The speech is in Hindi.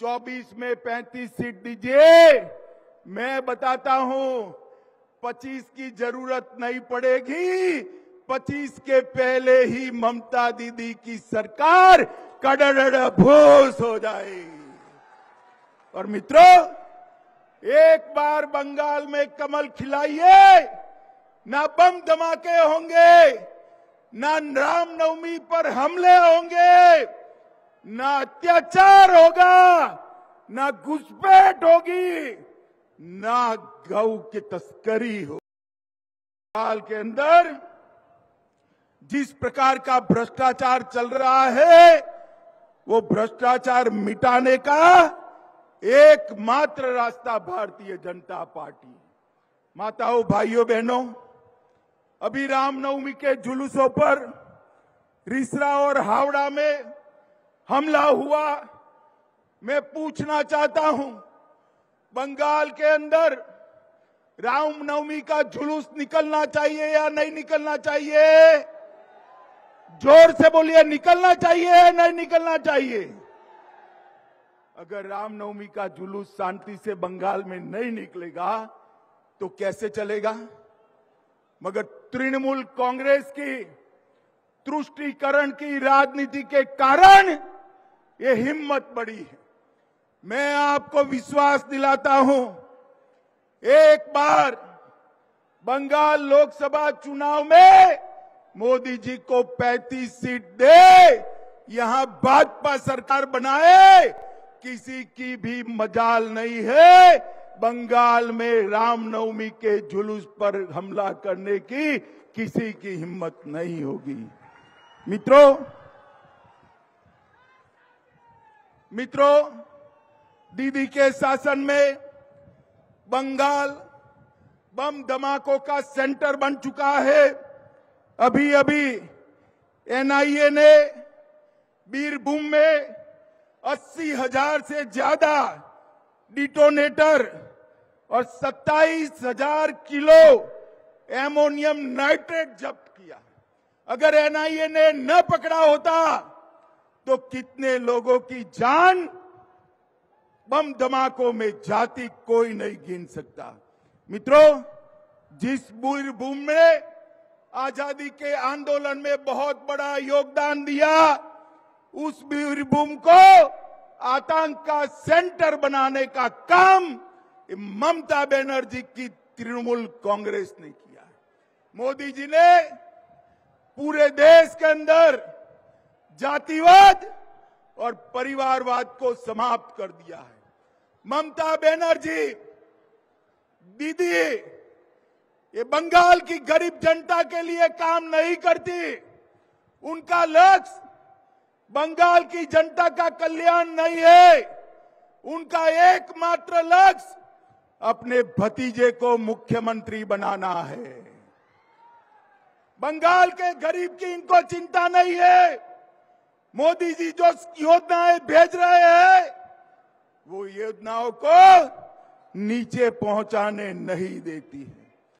24 में 35 सीट दीजिए। मैं बताता हूँ 25 की ज़रूरत नहीं पड़ेगी। 25 के पहले ही ममता दीदी की सरकार कड़ड़ भूस हो जाएगी। और मित्रों, एक बार बंगाल में कमल खिलाइए। ना बम धमाके होंगे, ना रामनवमी पर हमले होंगे। ना अत्याचार होगा, ना घुसपैठ होगी, ना गौ की तस्करी हो। साल के अंदर जिस प्रकार का भ्रष्टाचार चल रहा है, वो भ्रष्टाचार मिटाने का एकमात्र रास्ता भारतीय जनता पार्टी। माताओं, भाइयों, बहनों, अभी रामनवमी के जुलूसों पर रिसरा और हावड़ा में हमला हुआ। मैं पूछना चाहता हूँ, बंगाल के अंदर रामनवमी का जुलूस निकलना चाहिए या नहीं निकलना चाहिए? ज़ोर से बोलिए, निकलना चाहिए या नहीं निकलना चाहिए? अगर रामनवमी का जुलूस शांति से बंगाल में नहीं निकलेगा तो कैसे चलेगा? मगर तृणमूल कांग्रेस की तुष्टिकरण की राजनीति के कारण ये हिम्मत बड़ी है। मैं आपको विश्वास दिलाता हूँ, एक बार बंगाल लोकसभा चुनाव में मोदी जी को 35 सीट दे, यहाँ भाजपा सरकार बनाए, किसी की भी मजाल नहीं है। बंगाल में रामनवमी के जुलूस पर हमला करने की किसी की हिम्मत नहीं होगी। मित्रों मित्रों, दीदी के शासन में बंगाल बम धमाकों का सेंटर बन चुका है। अभी अभी एनआईए ने बीरभूम में अस्सी हज़ार से ज़्यादा डिटोनेटर और सत्ताईस हज़ार किलो एमोनियम नाइट्रेट जब्त किया। अगर एनआईए ने न पकड़ा होता तो कितने लोगों की जान बम धमाकों में जाति कोई नहीं गिन सकता। मित्रों, जिस भूम में आज़ादी के आंदोलन में बहुत बड़ा योगदान दिया, उस वीरभूम को आतंक का सेंटर बनाने का काम ममता बनर्जी की तृणमूल कांग्रेस ने किया मोदी जी ने पूरे देश के अंदर जातिवाद और परिवारवाद को समाप्त कर दिया है। ममता बनर्जी, दीदी, ये बंगाल की गरीब जनता के लिए काम नहीं करती। उनका लक्ष्य बंगाल की जनता का कल्याण नहीं है। उनका एकमात्र लक्ष्य अपने भतीजे को मुख्यमंत्री बनाना है। बंगाल के गरीब की इनको चिंता नहीं है। मोदी जी जो योजनाएँ भेज रहे हैं, वो योजनाओं को नीचे पहुँचाने नहीं देती है।